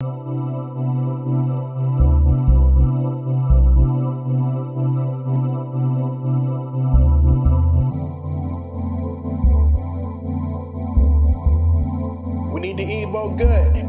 We need to eat more good.